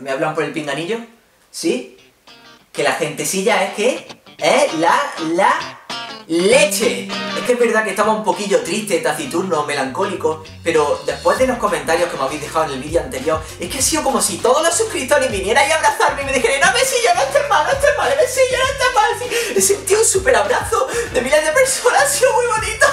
¿Me hablan por el pinganillo? ¿Sí? Que la gentecilla es que es la, la leche. Es que es verdad que estaba un poquillo triste, taciturno, melancólico, pero después de los comentarios que me habéis dejado en el vídeo anterior, es que ha sido como si todos los suscriptores vinieran a abrazarme y me dijeran, no, Mesilla, no estés mal, no estés mal, Mesilla, no estés mal. He sentido un super abrazo de miles de personas, ha sido muy bonito.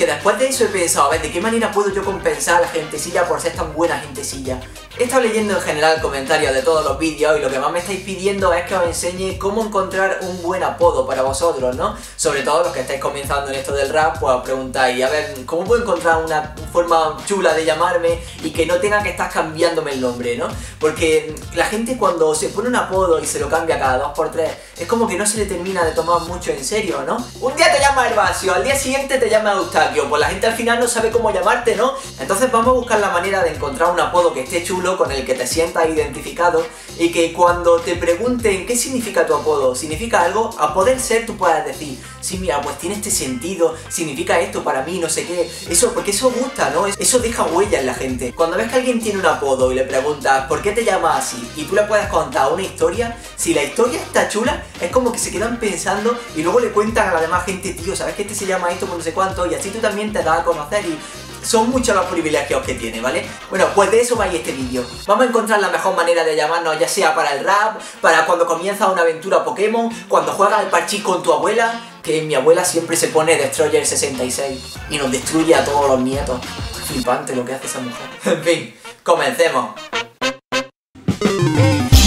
Que después de eso he pensado, a ver, ¿de qué manera puedo yo compensar a la gentecilla por ser tan buena gentecilla? He estado leyendo en general comentarios de todos los vídeos y lo que más me estáis pidiendo es que os enseñe cómo encontrar un buen apodo para vosotros, ¿no? Sobre todo los que estáis comenzando en esto del rap, pues os preguntáis, a ver, ¿cómo puedo encontrar una forma chula de llamarme y que no tenga que estar cambiándome el nombre, ¿no? Porque la gente cuando se pone un apodo y se lo cambia cada dos por tres, es como que no se le termina de tomar mucho en serio, ¿no? Un día te llama Herbacio, al día siguiente te llama Eustaquio, pues la gente al final no sabe cómo llamarte, ¿no? Entonces vamos a buscar la manera de encontrar un apodo que esté chulo, con el que te sientas identificado y que cuando te pregunten qué significa tu apodo, significa algo, a poder ser tú puedas decir, sí, mira, pues tiene este sentido, significa esto para mí, no sé qué. Eso, porque eso gusta, ¿no? Eso deja huella en la gente. Cuando ves que alguien tiene un apodo y le preguntas, ¿por qué te llamas así? Y tú le puedes contar una historia, si la historia está chula, es como que se quedan pensando y luego le cuentan a la demás gente, tío, ¿sabes que este se llama esto por no sé cuánto? Y así tú también te das a conocer y son muchos los privilegios que tiene, ¿vale? Bueno, pues de eso va este vídeo. Vamos a encontrar la mejor manera de llamarnos, ya sea para el rap, para cuando comienza una aventura Pokémon, cuando juegas al parchís con tu abuela, que mi abuela siempre se pone Destroyer 66 y nos destruye a todos los nietos. Flipante lo que hace esa mujer. En fin, comencemos.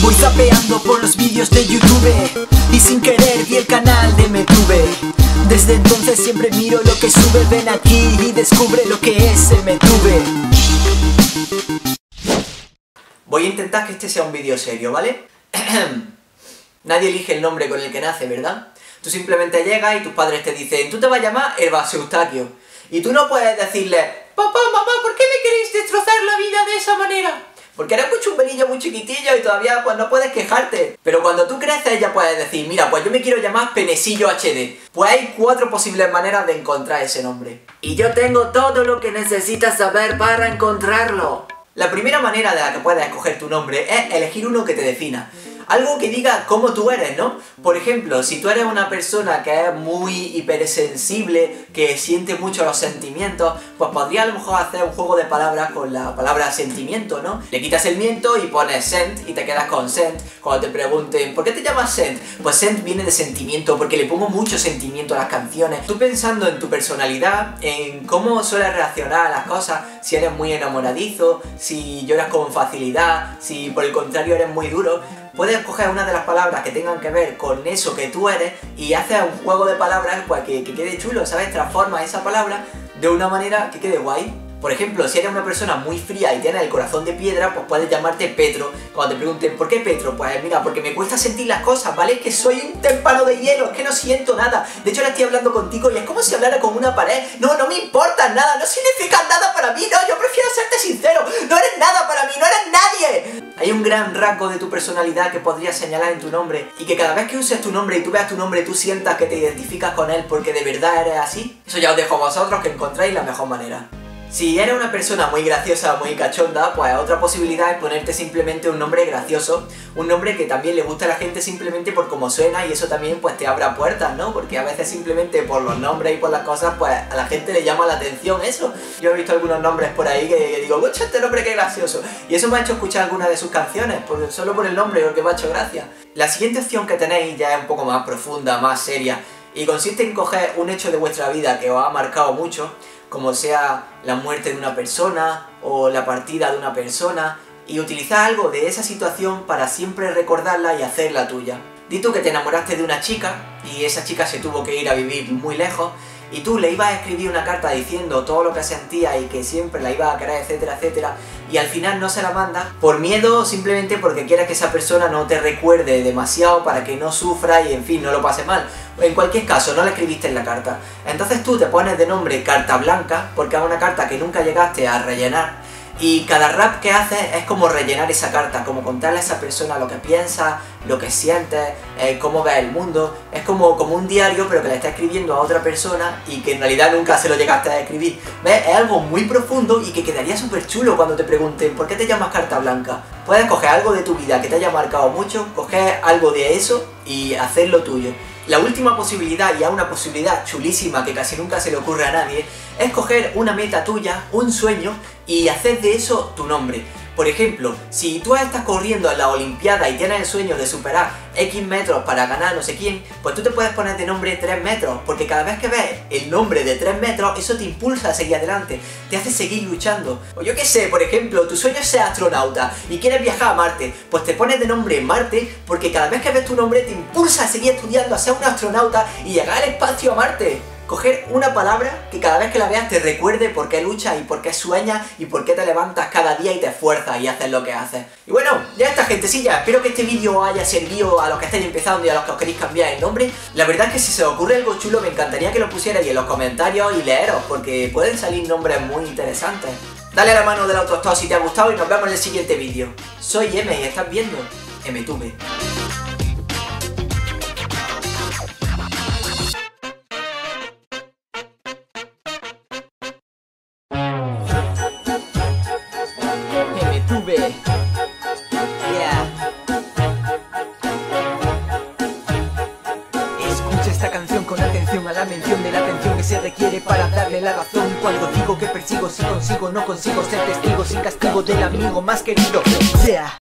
Voy zapeando por los vídeos de YouTube y sin querer vi el canal de MeTube. Desde entonces siempre miro lo que sube, ven aquí y descubre lo que es el MeTube. Voy a intentar que este sea un vídeo serio, ¿vale? Nadie elige el nombre con el que nace, ¿verdad? Tú simplemente llegas y tus padres te dicen, tú te vas a llamar Herbasio Eustaquio. Y tú no puedes decirle, papá, mamá, ¿por qué me queréis destrozar la vida de esa manera? Porque eres un chumbelillo muy chiquitillo y todavía pues no puedes quejarte. Pero cuando tú creces ya puedes decir, mira, pues yo me quiero llamar Penesillo HD. Pues hay cuatro posibles maneras de encontrar ese nombre. Y yo tengo todo lo que necesitas saber para encontrarlo. La primera manera de la que puedes escoger tu nombre es elegir uno que te defina algo que diga cómo tú eres, ¿no? Por ejemplo, si tú eres una persona que es muy hipersensible, que siente mucho los sentimientos, pues podría a lo mejor hacer un juego de palabras con la palabra sentimiento, ¿no? Le quitas el miento y pones sent y te quedas con sent. Cuando te pregunten, ¿por qué te llamas sent? Pues sent viene de sentimiento, porque le pongo mucho sentimiento a las canciones. Tú pensando en tu personalidad, en cómo sueles reaccionar a las cosas, si eres muy enamoradizo, si lloras con facilidad, si por el contrario eres muy duro, puedes coger una de las palabras que tengan que ver con eso que tú eres y haces un juego de palabras pues, que, que quede chulo, ¿sabes? Transforma esa palabra de una manera que quede guay. Por ejemplo, si eres una persona muy fría y tienes el corazón de piedra, pues puedes llamarte Petro. Cuando te pregunten, ¿por qué Petro? Pues mira, porque me cuesta sentir las cosas, ¿vale? Que soy un témpano de hielo, es que no siento nada. De hecho, ahora estoy hablando contigo y es como si hablara con una pared. No, no me importa nada, no significas nada para mí, no, yo prefiero serte sincero. No eres nada para mí, no eres nadie. Hay un gran rasgo de tu personalidad que podrías señalar en tu nombre y que cada vez que uses tu nombre y tú veas tu nombre, tú sientas que te identificas con él porque de verdad eres así. Eso ya os dejo a vosotros que encontréis la mejor manera. Si eres una persona muy graciosa, muy cachonda, pues otra posibilidad es ponerte simplemente un nombre gracioso, un nombre que también le gusta a la gente simplemente por cómo suena y eso también pues te abra puertas, ¿no? Porque a veces simplemente por los nombres y por las cosas pues a la gente le llama la atención eso. Yo he visto algunos nombres por ahí que, digo, escucha este nombre qué gracioso. Y eso me ha hecho escuchar algunas de sus canciones, solo por el nombre, porque me ha hecho gracia. La siguiente opción que tenéis ya es un poco más profunda, más seria, y consiste en coger un hecho de vuestra vida que os ha marcado mucho, como sea la muerte de una persona o la partida de una persona, y utilizar algo de esa situación para siempre recordarla y hacerla tuya. Di tú que te enamoraste de una chica y esa chica se tuvo que ir a vivir muy lejos y tú le ibas a escribir una carta diciendo todo lo que sentía y que siempre la ibas a querer, etcétera, etcétera, y al final no se la manda por miedo o simplemente porque quieres que esa persona no te recuerde demasiado para que no sufra y en fin, no lo pase mal. En cualquier caso, no la escribiste en la carta. Entonces tú te pones de nombre carta blanca porque es una carta que nunca llegaste a rellenar Y cada rap que haces es como rellenar esa carta, como contarle a esa persona lo que piensa, lo que sientes, eh, cómo ves el mundo. Es como, como un diario, pero que le está escribiendo a otra persona y que en realidad nunca se lo llegaste a escribir. ¿Ves? Es algo muy profundo y que quedaría súper chulo cuando te pregunten ¿por qué te llamas carta blanca? Puedes coger algo de tu vida que te haya marcado mucho, coger algo de eso y hacerlo tuyo. La última posibilidad, y a una posibilidad chulísima que casi nunca se le ocurre a nadie, es coger una meta tuya, un sueño, y hacer de eso tu nombre. Por ejemplo, si tú estás corriendo en la Olimpiada y tienes el sueño de superar X metros para ganar no sé quién, pues tú te puedes poner de nombre 3 metros, porque cada vez que ves el nombre de 3 metros, eso te impulsa a seguir adelante, te hace seguir luchando. O yo qué sé, por ejemplo, tu sueño es ser astronauta y quieres viajar a Marte, pues te pones de nombre Marte, porque cada vez que ves tu nombre te impulsa a seguir estudiando, a ser un astronauta y llegar al espacio a Marte coger una palabra que cada vez que la veas te recuerde por qué luchas y por qué sueñas y por qué te levantas cada día y te esfuerzas y haces lo que haces. Y bueno, ya está gentecilla, espero que este vídeo haya servido a los que estáis empezando y a los que os queréis cambiar el nombre. La verdad es que si se os ocurre algo chulo me encantaría que lo pusierais en los comentarios y leeros porque pueden salir nombres muy interesantes. Dale a la mano del autostop si te ha gustado y nos vemos en el siguiente vídeo. Soy M y estás viendo MTube. Requiere para darle la razón. Cuando digo que persigo, si consigo, no consigo ser testigo sin castigo del amigo más querido. Yeah.